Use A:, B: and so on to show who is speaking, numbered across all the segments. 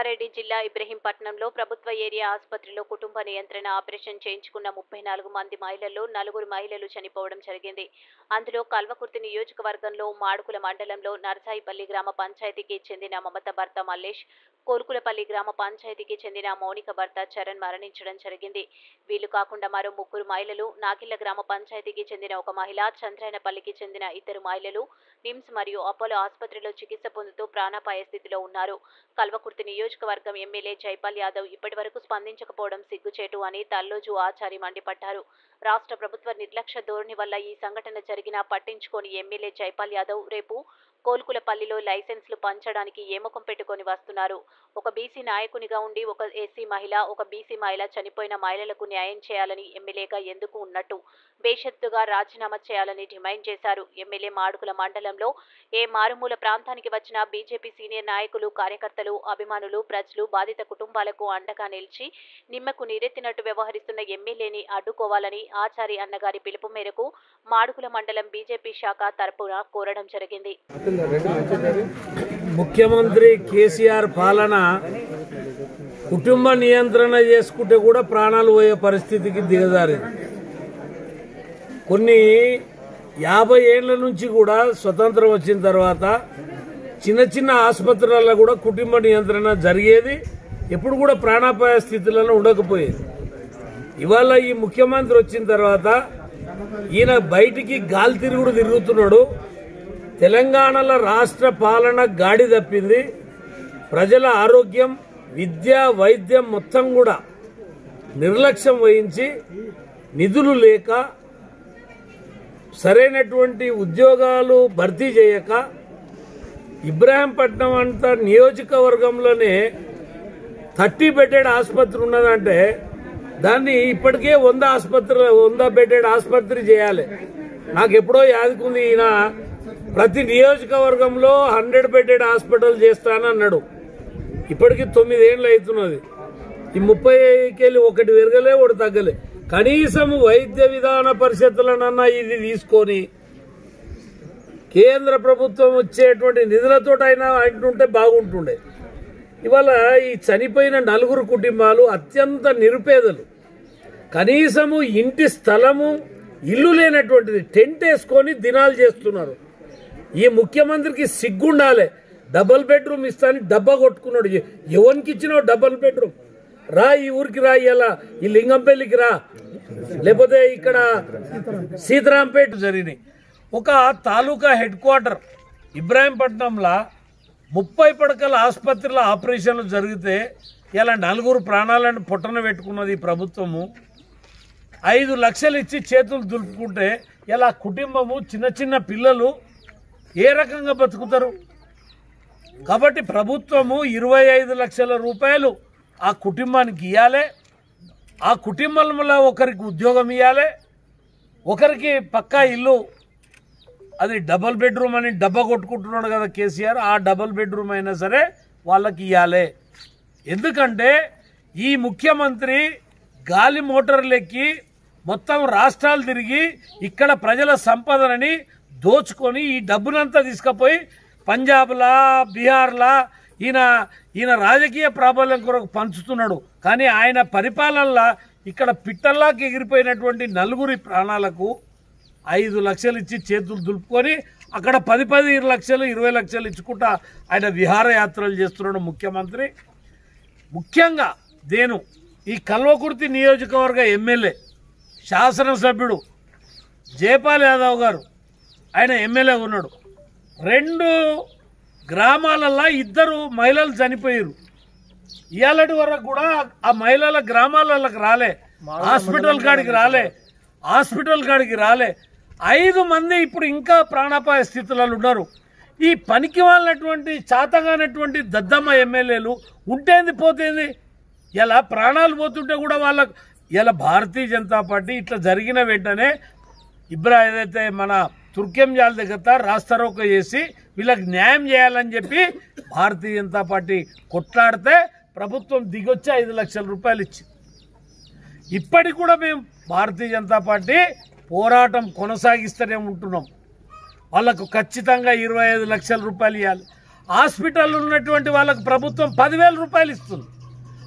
A: రంగారెడ్డి జిల్లా ఇబ్రహీంపట్నంలో ప్రభుత్వ ఏరియా ఆసుపత్రిలో కుటుంబ నియంత్రణ ఆపరేషన్ చేయించుకున్న ముప్పై నాలుగు మంది మహిళల్లో నలుగురు మహిళలు చనిపోవడం జరిగింది. అందులో కల్వకుర్తి నియోజకవర్గంలో మాడుకుల మండలంలో నర్సాయిపల్లి గ్రామ పంచాయతీకి చెందిన మమత భర్త మల్లేష్ కోరుకులపల్లి గ్రామ పంచాయతీకి చెందిన మౌనిక భర్త చరణ్ మరణించడం జరిగింది. వీళ్ళు కాకుండా మరో ముగ్గురు మహిళలు నాగిళ్ళ గ్రామ పంచాయతీకి చెందిన ఒక మహిళ చంద్రాయనపల్లికి చెందిన ఇద్దరు మహిళలు నిమ్స్ మరియు అపోలో ఆసుపత్రిలో చికిత్స పొందుతూ ప్రాణాపాయ స్థితిలో ఉన్నారు. కల్వకుర్తి నియోజకవర్గం ఎమ్మెల్యే జైపాల్ యాదవ్ ఇప్పటివరకు స్పందించకపోవడం సిగ్గుచేటు అని తల్లోజు ఆచారి మండిపడ్డారు. రాష్ట్ర ప్రభుత్వ నిర్లక్ష్య ధోరణి వల్ల ఈ సంఘటన జరిగినా పట్టించుకోని ఎమ్మెల్యే జైపాల్ యాదవ్ రేపు కోల్కులపల్లిలో లైసెన్స్లు పంచడానికి ఏమకం పెట్టుకొని వస్తున్నారు? ఒక బీసీ నాయకునిగా ఉండి ఒక ఎస్సీ మహిళ ఒక బీసీ మహిళ చనిపోయిన మహిళలకు న్యాయం చేయాలని ఎమ్మెల్యేగా ఎందుకు ఉన్నట్టు? బేషత్తుగా రాజీనామా చేయాలని డిమాండ్ చేశారు. ఎమ్మెల్యే మాడుకుల మండలంలో ఏ మారుమూల ప్రాంతానికి వచ్చిన బీజేపీ సీనియర్ నాయకులు కార్యకర్తలు అభిమానులు ప్రజలు బాధిత కుటుంబాలకు అండగా నిలిచి నిమ్మకు నీరెత్తినట్టు వ్యవహరిస్తున్న ఎమ్మెల్యేని అడ్డుకోవాలని ఆచారి అన్నగారి పిలుపు మేరకు మాడుకుల మండలం బీజేపీ శాఖ తరపున కోరడం జరిగింది.
B: ముఖ్యమంత్రి కేసీఆర్ పాలన కుటుంబ నియంత్రణ చేసుకుంటే కూడా ప్రాణాలు పోయే పరిస్థితికి దిగజారింది. కొన్ని యాభై ఏళ్ళ నుంచి కూడా స్వతంత్రం వచ్చిన తర్వాత చిన్న చిన్న ఆసుపత్రులలో కూడా కుటుంబ నియంత్రణ జరిగేది. ఎప్పుడు కూడా ప్రాణాపాయ స్థితులలో ఉండకపోయేది. ఇవాళ ఈ ముఖ్యమంత్రి వచ్చిన తర్వాత ఈయన బయటికి గాలి తిరుగుడు తిరుగుతున్నాడు. తెలంగాణలో రాష్ట్ర పాలన గాడి తప్పింది. ప్రజల ఆరోగ్యం విద్య వైద్యం మొత్తం కూడా నిర్లక్ష్యం వహించి నిధులు లేక సరైనటువంటి ఉద్యోగాలు భర్తీ చేయక ఇబ్రాహీంపట్నం అంత నియోజకవర్గంలోనే థర్టీ బెడెడ్ ఆసుపత్రి ఉన్నదంటే దాన్ని ఇప్పటికే వంద ఆసుపత్రి వంద బెడెడ్ ఆసుపత్రి చేయాలి. నాకు ఎప్పుడో యాదుకుంది ఈయన ప్రతి నియోజకవర్గంలో హండ్రెడ్ బెడెడ్ హాస్పిటల్ చేస్తానన్నాడు. ఇప్పటికి తొమ్మిదేళ్ళు అవుతున్నది. ఈ ముప్పై ఐదుకెళ్ళి ఒకటి పెరగలే ఒకటి తగ్గలే. కనీసం వైద్య విధాన పరిషత్తులనన్నా ఇది తీసుకొని కేంద్ర ప్రభుత్వం వచ్చేటువంటి నిధులతో అయినా అంటుంటే బాగుంటుండే. ఇవాళ ఈ చనిపోయిన నలుగురు కుటుంబాలు అత్యంత నిరుపేదలు. కనీసము ఇంటి స్థలము ఇల్లు లేనటువంటిది టెంట్ వేసుకొని దినాలు చేస్తున్నారు. ఈ ముఖ్యమంత్రికి సిగ్గుండాలి. డబల్ బెడ్రూమ్ ఇస్తానని డబ్బా కొట్టుకున్నాడు. ఎవరికి ఇచ్చినావు డబల్ బెడ్రూమ్? రా ఈ ఊరికి రా ఇలా ఈ లింగంపల్లికి రా. లేకపోతే ఇక్కడ సీతారాంపేట జరిగినాయి. ఒక తాలూకా హెడ్ క్వార్టర్ ఇబ్రాహీంపట్నంలో ముప్పై పడకల ఆసుపత్రిలో ఆపరేషన్లు జరిగితే ఇలా నలుగురు ప్రాణాలను పొట్టన పెట్టుకున్నది ఈ ప్రభుత్వము. ఐదు లక్షలు ఇచ్చి చేతులు దులుపుకుంటే ఇలా కుటుంబము చిన్న చిన్న పిల్లలు ఏ రకంగా బతుకుతారు? కాబట్టి ప్రభుత్వము ఇరవై ఐదు లక్షల రూపాయలు ఆ కుటుంబానికి ఇవ్వాలి ఆ కుటుంబంలో ఒకరికి ఉద్యోగం ఇవ్వాలి ఒకరికి పక్కా ఇల్లు. అది డబల్ బెడ్రూమ్ అని డబ్బా కొట్టుకుంటున్నాడు కదా కేసీఆర్. ఆ డబల్ బెడ్రూమ్ అయినా సరే వాళ్ళకి ఇవ్వాలి ఎందుకంటే ఈ ముఖ్యమంత్రి గాలి మోటార్లెక్కి మొత్తం రాష్ట్రాలు తిరిగి ఇక్కడ ప్రజల సంపదనని దోచుకొని ఈ డబ్బునంతా తీసుకుపోయి పంజాబ్లా బీహార్లా ఈయన ఈయన రాజకీయ ప్రాబల్యం కొరకు పంచుతున్నాడు. కానీ ఆయన పరిపాలనలో ఇక్కడ పిట్టల్లాకి ఎగిరిపోయినటువంటి నలుగురి ప్రాణాలకు ఐదు లక్షలు ఇచ్చి చేతులు దులుపుకొని అక్కడ పది పది లక్షలు ఇరవై లక్షలు ఇచ్చుకుంటా ఆయన విహారయాత్రలు చేస్తున్నాడు ముఖ్యమంత్రి. ముఖ్యంగా నేను ఈ కల్వకుర్తి నియోజకవర్గ ఎమ్మెల్యే శాసనసభ్యుడు జయపాల్ యాదవ్ గారు ఆయన ఎమ్మెల్యే ఉన్నాడు. రెండు గ్రామాలల్లో ఇద్దరు మహిళలు చనిపోయారు ఇవాళటి వరకు కూడా ఆ మహిళల గ్రామాలకు రాలే. హాస్పిటల్ కాడికి రాలే. హాస్పిటల్ కాడికి రాలే. ఐదు మంది ఇప్పుడు ఇంకా ప్రాణాపాయ స్థితులలో ఉన్నారు. ఈ పనికి వాళ్ళటువంటి చాతగానటువంటి దద్దమ్మ ఎమ్మెల్యేలు ఉంటేంది పోతేంది? ఇలా ప్రాణాలు పోతుంటే కూడా వాళ్ళకు ఇలా భారతీయ జనతా పార్టీ ఇట్లా జరిగిన వెంటనే ఇబ్రా ఏదైతే మన తుర్కెంజాల దగ్గర రాస్తారోక చేసి వీళ్ళకి న్యాయం చేయాలని చెప్పి భారతీయ జనతా పార్టీ కొట్లాడితే ప్రభుత్వం దిగొచ్చి ఐదు లక్షల రూపాయలు ఇచ్చింది ఇప్పటికి కూడా మేము భారతీయ జనతా పార్టీ పోరాటం కొనసాగిస్తూనే ఉంటున్నాం. వాళ్ళకు ఖచ్చితంగా ఇరవై ఐదు లక్షల రూపాయలు ఇవ్వాలి హాస్పిటల్ ఉన్నటువంటి వాళ్ళకు ప్రభుత్వం పదివేల రూపాయలు ఇస్తుంది.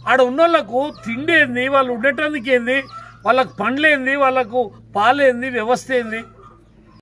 B: ఆడ ఉన్నోళ్ళకు తిండి ఏంది? వాళ్ళు ఉండటానికి ఏంది? వాళ్ళకు పండ్లేంది వాళ్ళకు పాలేంది వ్యవస్థ ఏంది?